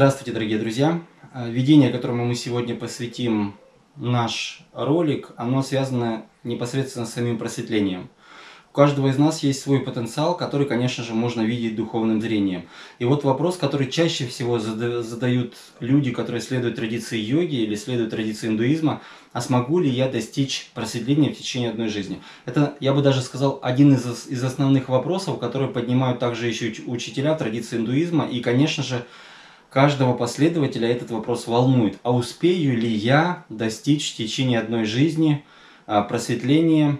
Здравствуйте, дорогие друзья! Э, видение, которому мы сегодня посвятим наш ролик, оно связано непосредственно с самим просветлением. У каждого из нас есть свой потенциал, который, конечно же, можно видеть духовным зрением. И вот вопрос, который чаще всего задают люди, которые следуют традиции йоги или следуют традиции индуизма, а смогу ли я достичь просветления в течение одной жизни? Это, я бы даже сказал, один из, из основных вопросов, которые поднимают также еще учителя традиции индуизма. И, конечно же, каждого последователя этот вопрос волнует. А успею ли я достичь в течение одной жизни а, просветления?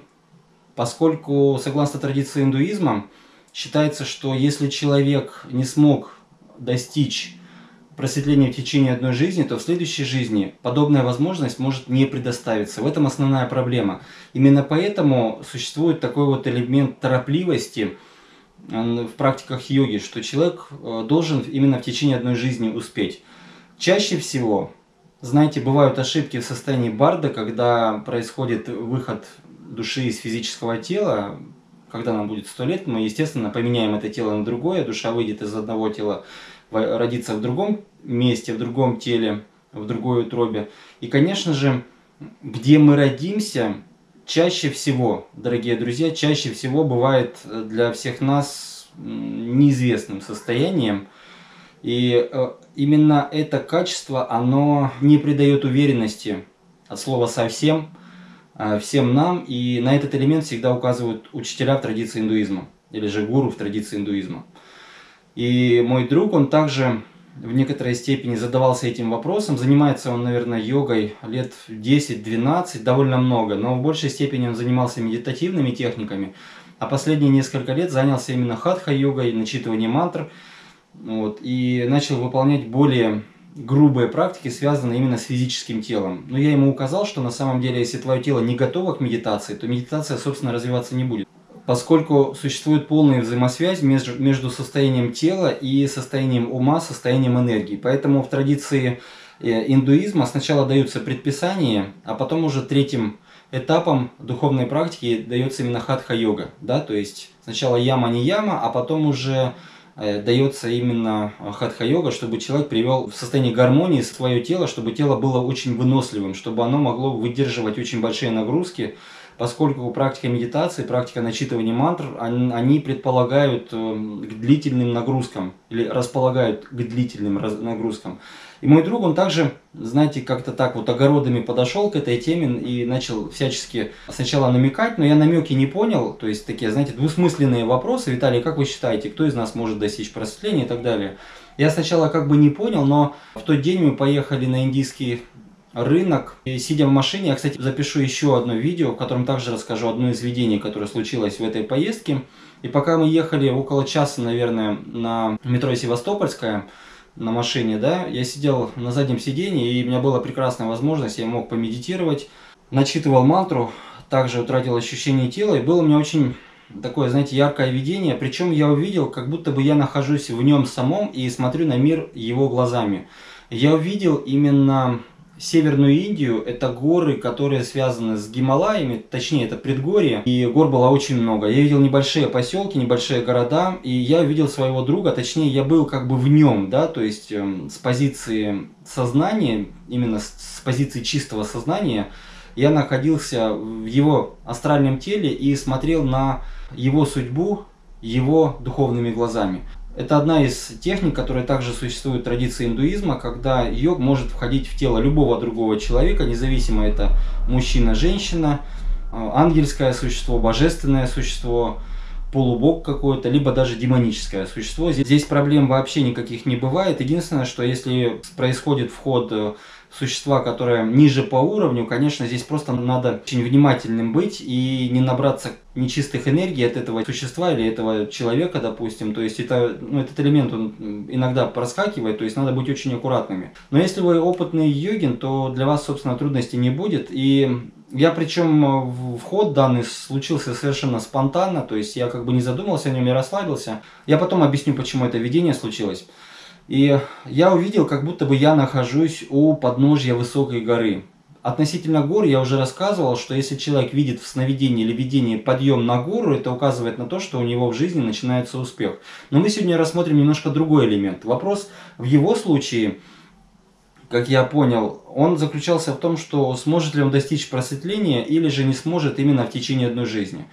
Поскольку, согласно традиции индуизма, считается, что если человек не смог достичь просветления в течение одной жизни, то в следующей жизни подобная возможность может не предоставиться. В этом основная проблема. Именно поэтому существует такой вот элемент торопливости – в практиках йоги, что человек э, должен именно в течение одной жизни успеть. Чаще всего, знаете, бывают ошибки в состоянии барда, когда происходит выход души из физического тела, когда нам будет сто лет, мы, естественно, поменяем это тело на другое, душа выйдет из одного тела, родится в другом месте, в другом теле, в другой утробе. И, конечно же, где мы родимся, чаще всего, дорогие друзья, чаще всего бывает э, для всех нас неизвестным состоянием. И э, именно это качество, оно не придает уверенности от слова совсем э, всем нам. И на этот элемент всегда указывают учителя в традиции индуизма, или же гуру в традиции индуизма. И мой друг, он также в некоторой степени задавался этим вопросом. Занимается он, наверное, йогой лет 10-12, довольно много, но в большей степени он занимался медитативными техниками, а последние несколько лет занялся именно хатха-йогой, начитыванием мантр, вот, и начал выполнять более грубые практики, связанные именно с физическим телом. Но я ему указал, что на самом деле, если твое тело не готово к медитации, то медитация, собственно, развиваться не будет поскольку существует полная взаимосвязь между, между состоянием тела и состоянием ума, состоянием энергии. Поэтому в традиции э, индуизма сначала даются предписания, а потом уже третьим этапом духовной практики дается именно хатха-йога. Да? То есть сначала яма не яма, а потом уже э, дается именно хатха-йога, чтобы человек привел в состояние гармонии свое тело, чтобы тело было очень выносливым, чтобы оно могло выдерживать очень большие нагрузки, поскольку практика медитации, практика начитывания мантр, они предполагают э, к длительным нагрузкам или располагают к длительным нагрузкам. И мой друг, он также, знаете, как-то так вот огородами подошел к этой теме и начал всячески сначала намекать, но я намеки не понял, то есть такие, знаете, двусмысленные вопросы. Виталий, как вы считаете, кто из нас может достичь просветления и так далее? Я сначала как бы не понял, но в тот день мы поехали на индийский рынок. И сидя в машине, я, кстати, запишу еще одно видео, в котором также расскажу одно из видений, которое случилось в этой поездке. И пока мы ехали около часа, наверное, на метро Севастопольская, на машине, да, я сидел на заднем сиденье, и у меня была прекрасная возможность, я мог помедитировать, начитывал мантру, также утратил ощущение тела, и было у меня очень такое, знаете, яркое видение, причем я увидел, как будто бы я нахожусь в нем самом и смотрю на мир его глазами. Я увидел именно Северную Индию это горы, которые связаны с Гималаями, точнее это предгорье, и гор было очень много. Я видел небольшие поселки, небольшие города, и я видел своего друга, точнее я был как бы в нем, да, то есть э, с позиции сознания, именно с, с позиции чистого сознания, я находился в его астральном теле и смотрел на его судьбу его духовными глазами. Это одна из техник, которая также существует в традиции индуизма, когда йог может входить в тело любого другого человека, независимо это мужчина, женщина, а, ангельское существо, божественное существо, полубог какой-то, либо даже демоническое существо. Здесь проблем вообще никаких не бывает. Единственное, что если происходит вход э, существа, которое ниже по уровню, конечно, здесь просто надо очень внимательным быть и не набраться нечистых энергий от этого существа или этого человека, допустим. То есть это, ну, этот элемент он иногда проскакивает, то есть надо быть очень аккуратными. Но если вы опытный йогин, то для вас, собственно, трудностей не будет. И я причем вход данный случился совершенно спонтанно, то есть я как бы не задумался о нем, я расслабился. Я потом объясню, почему это видение случилось. И я увидел, как будто бы я нахожусь у подножья высокой горы. Относительно гор я уже рассказывал, что если человек видит в сновидении или видении подъем на гору, это указывает на то, что у него в жизни начинается успех. Но мы сегодня рассмотрим немножко другой элемент. Вопрос в его случае, как я понял, он заключался в том, что сможет ли он достичь просветления или же не сможет именно в течение одной жизни.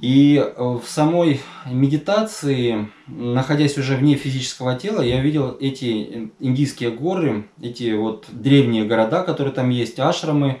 И э, в самой медитации, находясь уже вне физического тела, я видел эти индийские горы, эти вот древние города, которые там есть, ашрамы,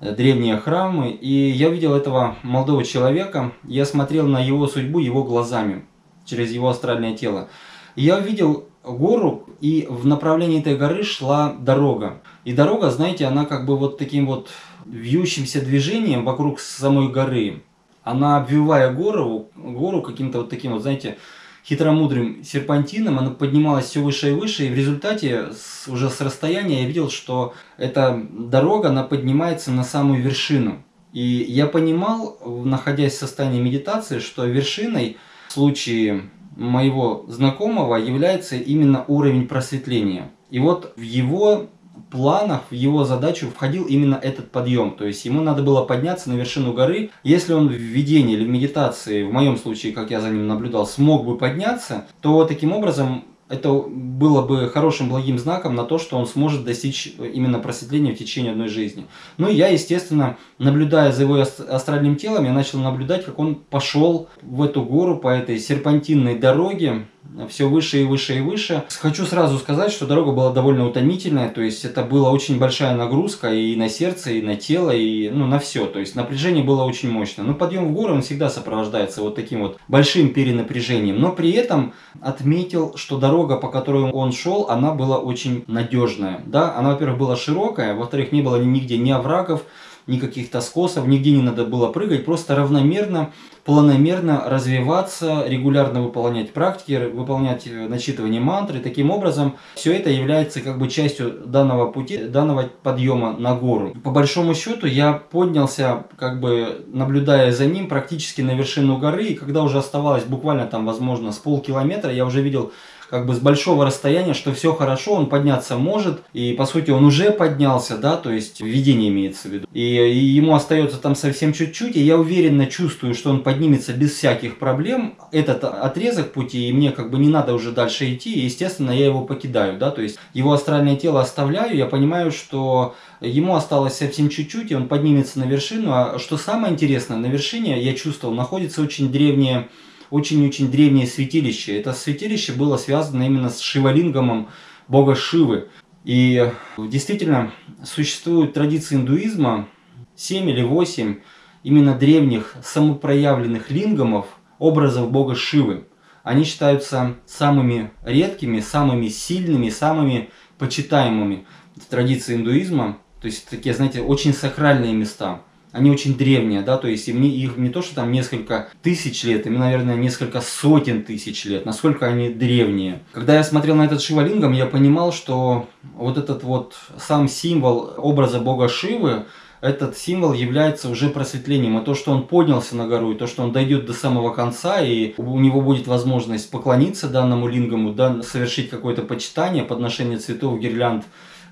э, древние храмы. И я видел этого молодого человека, я смотрел на его судьбу его глазами, через его астральное тело. Я увидел гору, и в направлении этой горы шла дорога. И дорога, знаете, она как бы вот таким вот вьющимся движением вокруг самой горы она, обвивая гору, гору каким-то вот таким вот, знаете, хитромудрым серпантином, она поднималась все выше и выше, и в результате с, уже с расстояния я видел, что эта дорога, она поднимается на самую вершину. И я понимал, находясь в состоянии медитации, что вершиной в случае моего знакомого является именно уровень просветления. И вот в его планах, в его задачу входил именно этот подъем. То есть ему надо было подняться на вершину горы. Если он в видении или в медитации, в моем случае, как я за ним наблюдал, смог бы подняться, то таким образом это было бы хорошим благим знаком на то, что он сможет достичь именно просветления в течение одной жизни. Ну и я, естественно, наблюдая за его астральным телом, я начал наблюдать, как он пошел в эту гору по этой серпантинной дороге, все выше и выше и выше. Хочу сразу сказать, что дорога была довольно утомительная, то есть это была очень большая нагрузка и на сердце, и на тело, и ну, на все. То есть напряжение было очень мощное. Но подъем в горы он всегда сопровождается вот таким вот большим перенапряжением. Но при этом отметил, что дорога, по которой он шел, она была очень надежная. Да? Она, во-первых, была широкая, во-вторых, не было нигде ни оврагов, ни каких-то скосов, нигде не надо было прыгать, просто равномерно, планомерно развиваться, регулярно выполнять практики, выполнять э, начитывание мантры. Таким образом, все это является как бы частью данного пути, данного подъема на гору. По большому счету, я поднялся, как бы наблюдая за ним, практически на вершину горы, и когда уже оставалось буквально там, возможно, с полкилометра, я уже видел как бы с большого расстояния, что все хорошо, он подняться может, и по сути он уже поднялся, да, то есть видение имеется в виду. И, и ему остается там совсем чуть-чуть, и я уверенно чувствую, что он поднимется без всяких проблем, этот отрезок пути, и мне как бы не надо уже дальше идти, и естественно я его покидаю, да, то есть его астральное тело оставляю, я понимаю, что ему осталось совсем чуть-чуть, и он поднимется на вершину, а что самое интересное, на вершине, я чувствовал, находится очень древнее очень-очень древнее святилище. Это святилище было связано именно с Шивалингамом бога Шивы. И действительно существуют традиции индуизма, 7 или 8 именно древних самопроявленных лингамов, образов бога Шивы. Они считаются самыми редкими, самыми сильными, самыми почитаемыми в традиции индуизма. То есть такие, знаете, очень сакральные места они очень древние, да, то есть им не, их не то, что там несколько тысяч лет, им, наверное, несколько сотен тысяч лет, насколько они древние. Когда я смотрел на этот Шивалингам, я понимал, что вот этот вот сам символ образа бога Шивы, этот символ является уже просветлением. И то, что он поднялся на гору, и то, что он дойдет до самого конца, и у него будет возможность поклониться данному лингаму, да, совершить какое-то почитание, подношение цветов, гирлянд,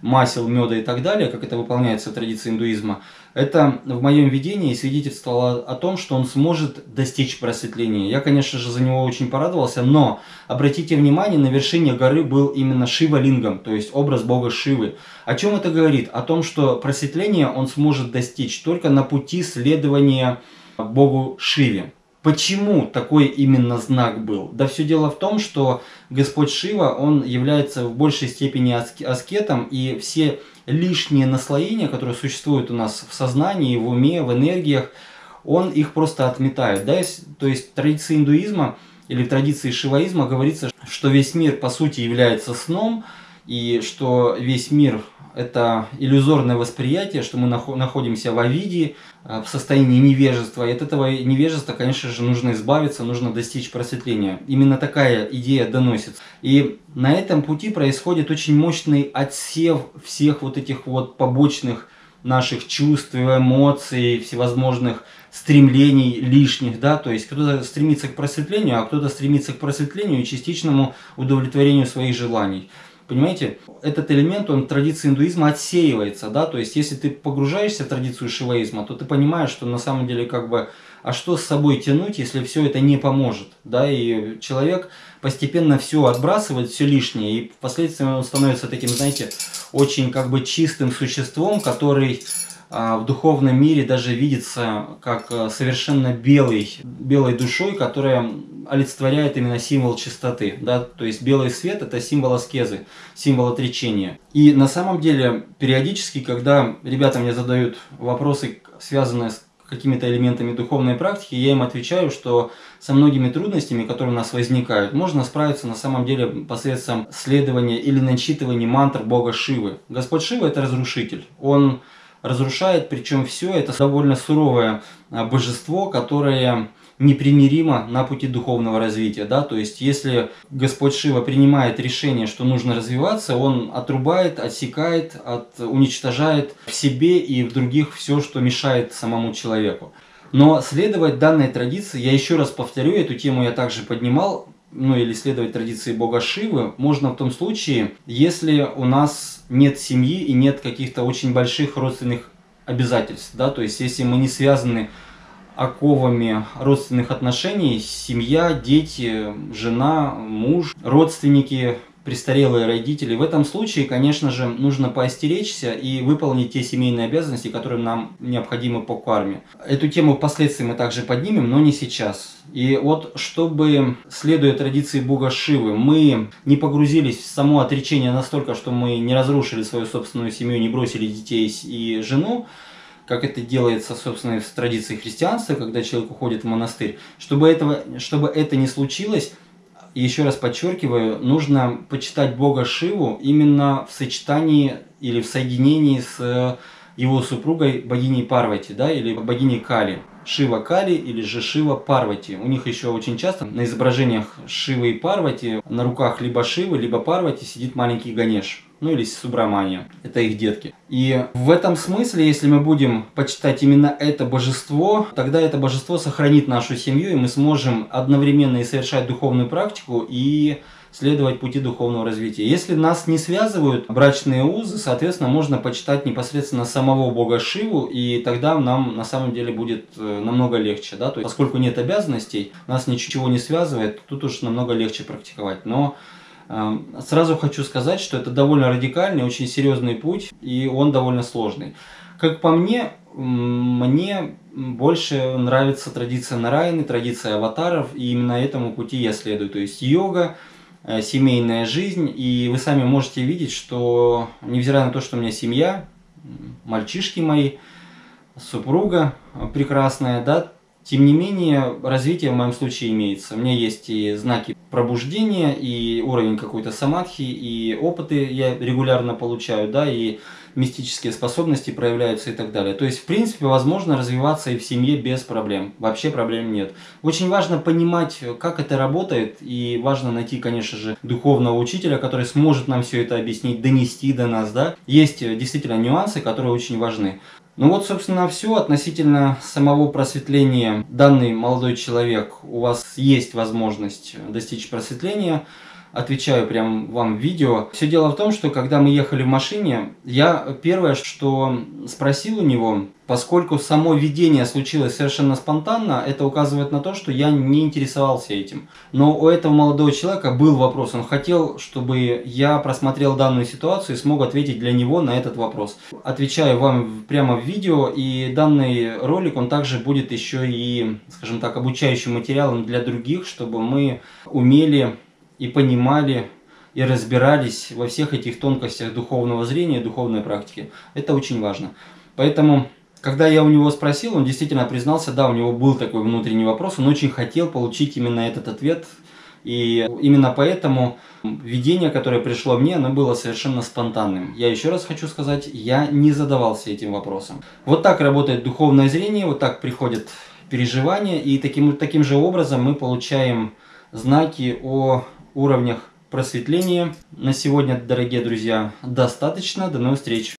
масел, меда и так далее, как это выполняется в традиции индуизма, это в моем видении свидетельствовало о том, что он сможет достичь просветления. Я, конечно же, за него очень порадовался, но обратите внимание, на вершине горы был именно Шива Лингам, то есть образ бога Шивы. О чем это говорит? О том, что просветление он сможет достичь только на пути следования богу Шиве. Почему такой именно знак был? Да все дело в том, что Господь Шива, он является в большей степени аскетом, и все лишние наслоения, которые существуют у нас в сознании, в уме, в энергиях, он их просто отметает. Да? То есть традиции индуизма или традиции шиваизма говорится, что весь мир по сути является сном, и что весь мир это иллюзорное восприятие, что мы находимся в Авиде, э, в состоянии невежества. И от этого невежества, конечно же, нужно избавиться, нужно достичь просветления. Именно такая идея доносится. И на этом пути происходит очень мощный отсев всех вот этих вот побочных наших чувств, эмоций, всевозможных стремлений лишних, да, то есть кто-то стремится к просветлению, а кто-то стремится к просветлению и частичному удовлетворению своих желаний. Понимаете, этот элемент, он традиции индуизма отсеивается, да, то есть если ты погружаешься в традицию шиваизма, то ты понимаешь, что на самом деле как бы, а что с собой тянуть, если все это не поможет, да, и человек постепенно все отбрасывает, все лишнее, и впоследствии он становится таким, знаете, очень как бы чистым существом, который в духовном мире даже видится как э, совершенно белый, белой душой, которая олицетворяет именно символ чистоты. Да? То есть белый свет – это символ аскезы, символ отречения. И на самом деле периодически, когда ребята мне задают вопросы, связанные с какими-то элементами духовной практики, я им отвечаю, что со многими трудностями, которые у нас возникают, можно справиться на самом деле посредством следования или начитывания мантр Бога Шивы. Господь Шива – это разрушитель. Он разрушает, причем все это довольно суровое а, божество, которое непримиримо на пути духовного развития. Да? То есть, если Господь Шива принимает решение, что нужно развиваться, Он отрубает, отсекает, от, уничтожает в себе и в других все, что мешает самому человеку. Но следовать данной традиции, я еще раз повторю, эту тему я также поднимал, ну или следовать традиции бога Шивы, можно в том случае, если у нас нет семьи и нет каких-то очень больших родственных обязательств, да, то есть если мы не связаны оковами родственных отношений, семья, дети, жена, муж, родственники, престарелые родители. В этом случае, конечно же, нужно поостеречься и выполнить те семейные обязанности, которые нам необходимы по карме. Эту тему впоследствии мы также поднимем, но не сейчас. И вот, чтобы, следуя традиции бога Шивы, мы не погрузились в само отречение настолько, что мы не разрушили свою собственную семью, не бросили детей и жену, как это делается, собственно, в традиции христианства, когда человек уходит в монастырь. Чтобы, этого, чтобы это не случилось, еще раз подчеркиваю, нужно почитать Бога Шиву именно в сочетании или в соединении с его супругой богиней Парвати, да, или богиней Кали. Шива Кали или же Шива Парвати. У них еще очень часто на изображениях Шивы и Парвати на руках либо Шивы, либо Парвати сидит маленький Ганеш ну или Субрамания. Это их детки. И в этом смысле, если мы будем почитать именно это божество, тогда это божество сохранит нашу семью, и мы сможем одновременно и совершать духовную практику, и следовать пути духовного развития. Если нас не связывают брачные узы, соответственно, можно почитать непосредственно самого бога Шиву, и тогда нам на самом деле будет э, намного легче. Да? То есть, поскольку нет обязанностей, нас ничего не связывает, тут уж намного легче практиковать. Но сразу хочу сказать, что это довольно радикальный, очень серьезный путь, и он довольно сложный. Как по мне, мне больше нравится традиция Нарайны, традиция аватаров, и именно этому пути я следую. То есть йога, э, семейная жизнь, и вы сами можете видеть, что невзирая на то, что у меня семья, мальчишки мои, супруга прекрасная, да, тем не менее, развитие в моем случае имеется. У меня есть и знаки пробуждения, и уровень какой-то самадхи, и опыты я регулярно получаю, да, и мистические способности проявляются и так далее. То есть, в принципе, возможно развиваться и в семье без проблем. Вообще проблем нет. Очень важно понимать, как это работает, и важно найти, конечно же, духовного учителя, который сможет нам все это объяснить, донести до нас, да. Есть действительно нюансы, которые очень важны. Ну вот, собственно, все относительно самого просветления. Данный молодой человек, у вас есть возможность достичь просветления отвечаю прям вам в видео. Все дело в том, что когда мы ехали в машине, я первое, что спросил у него, поскольку само видение случилось совершенно спонтанно, это указывает на то, что я не интересовался этим. Но у этого молодого человека был вопрос, он хотел, чтобы я просмотрел данную ситуацию и смог ответить для него на этот вопрос. Отвечаю вам прямо в видео, и данный ролик, он также будет еще и, скажем так, обучающим материалом для других, чтобы мы умели и понимали и разбирались во всех этих тонкостях духовного зрения, духовной практики. Это очень важно. Поэтому, когда я у него спросил, он действительно признался, да, у него был такой внутренний вопрос, он очень хотел получить именно этот ответ. И именно поэтому видение, которое пришло мне, оно было совершенно спонтанным. Я еще раз хочу сказать, я не задавался этим вопросом. Вот так работает духовное зрение, вот так приходят переживания, и таким, таким же образом мы получаем знаки о уровнях просветления. На сегодня, дорогие друзья, достаточно. До новых встреч!